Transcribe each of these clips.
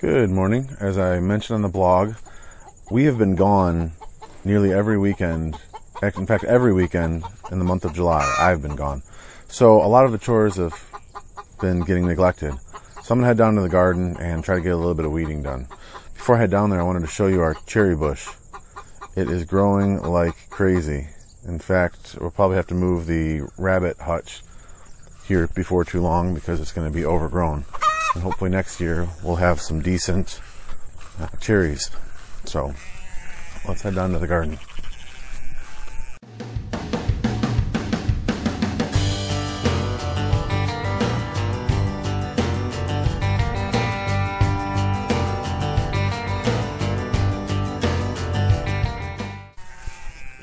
Good morning. As I mentioned on the blog, we have been gone nearly every weekend. In fact, every weekend in the month of July, I've been gone. So a lot of the chores have been getting neglected. So I'm to head down to the garden and try to get a little bit of weeding done. Before I head down there, I wanted to show you our cherry bush. It is growing like crazy. In fact, we'll probably have to move the rabbit hutch here before too long because it's going to be overgrown. And hopefully next year we'll have some decent uh, cherries. So let's head down to the garden.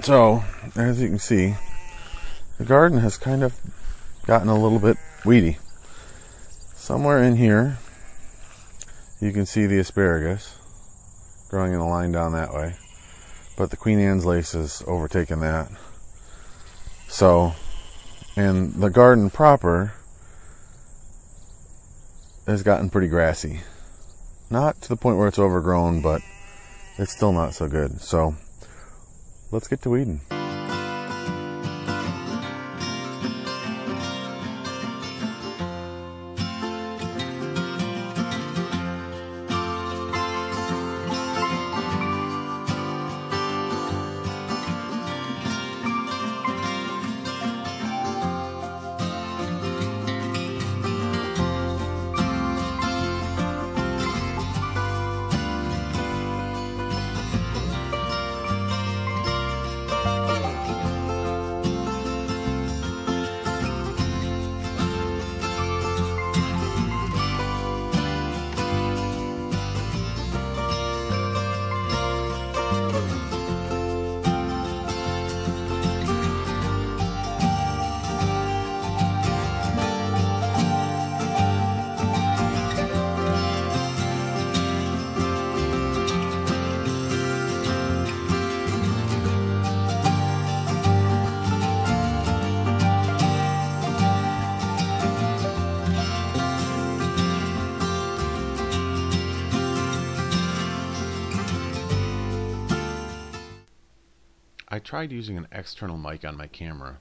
So, as you can see, the garden has kind of gotten a little bit weedy. Somewhere in here, you can see the asparagus growing in a line down that way. But the Queen Anne's lace has overtaken that. So, and the garden proper has gotten pretty grassy. Not to the point where it's overgrown, but it's still not so good. So, let's get to weeding. I tried using an external mic on my camera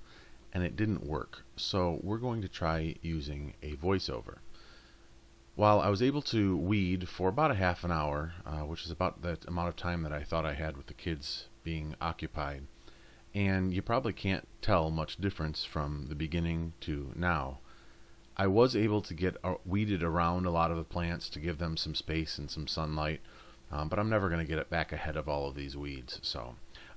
and it didn't work, so we're going to try using a voiceover. While I was able to weed for about a half an hour, uh, which is about the amount of time that I thought I had with the kids being occupied, and you probably can't tell much difference from the beginning to now, I was able to get uh, weeded around a lot of the plants to give them some space and some sunlight, um, but I'm never going to get it back ahead of all of these weeds. So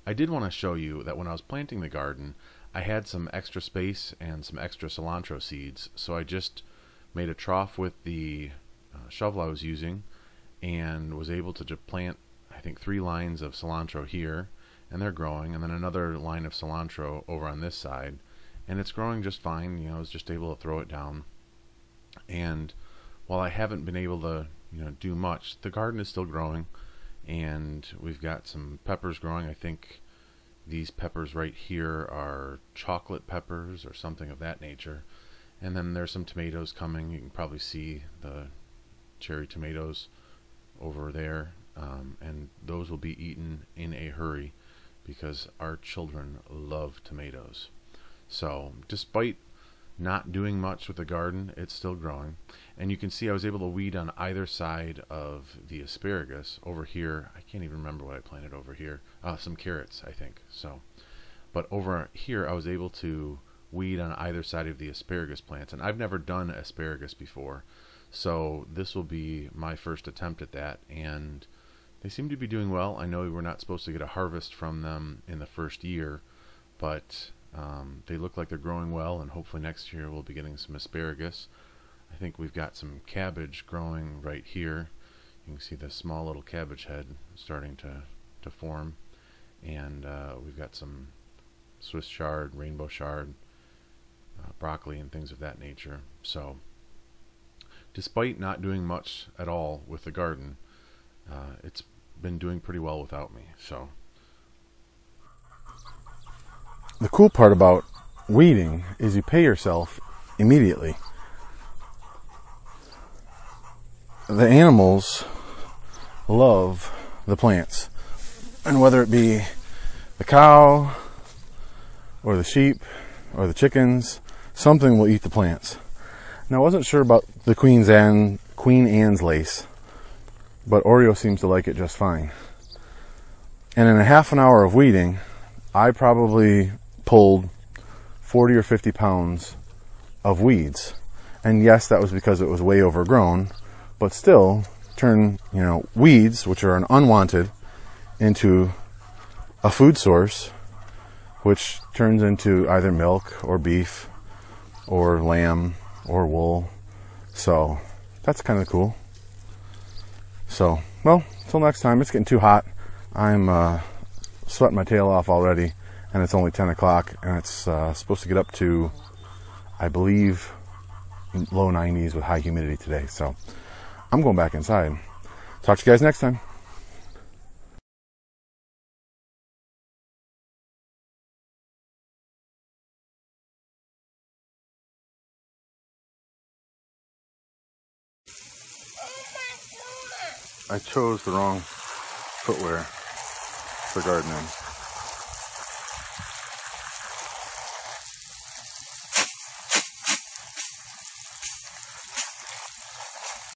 I did want to show you that when I was planting the garden, I had some extra space and some extra cilantro seeds, so I just made a trough with the uh, shovel I was using and was able to plant, I think, three lines of cilantro here, and they're growing, and then another line of cilantro over on this side, and it's growing just fine. You know, I was just able to throw it down. And while I haven't been able to, you know, do much, the garden is still growing and we've got some peppers growing. I think these peppers right here are chocolate peppers or something of that nature. And then there's some tomatoes coming. You can probably see the cherry tomatoes over there. Um, and those will be eaten in a hurry because our children love tomatoes. So despite not doing much with the garden, it's still growing. And you can see I was able to weed on either side of the asparagus. Over here, I can't even remember what I planted over here. Uh, some carrots, I think. So, But over here, I was able to weed on either side of the asparagus plants. And I've never done asparagus before. So this will be my first attempt at that. And they seem to be doing well. I know we're not supposed to get a harvest from them in the first year, but um, they look like they're growing well, and hopefully next year we'll be getting some asparagus. I think we've got some cabbage growing right here. You can see the small little cabbage head starting to, to form. And uh, we've got some Swiss chard, rainbow chard, uh, broccoli, and things of that nature. So, despite not doing much at all with the garden, uh, it's been doing pretty well without me. So, the cool part about weeding is you pay yourself immediately. the animals love the plants. And whether it be the cow or the sheep or the chickens, something will eat the plants. Now I wasn't sure about the Queen's Anne, Queen Anne's lace, but Oreo seems to like it just fine. And in a half an hour of weeding, I probably pulled 40 or 50 pounds of weeds. And yes, that was because it was way overgrown, but still turn, you know, weeds, which are an unwanted, into a food source, which turns into either milk or beef or lamb or wool. So that's kind of cool. So, well, until next time, it's getting too hot. I'm uh, sweating my tail off already, and it's only 10 o'clock, and it's uh, supposed to get up to, I believe, low 90s with high humidity today. So I'm going back inside. Talk to you guys next time. I chose the wrong footwear for gardening.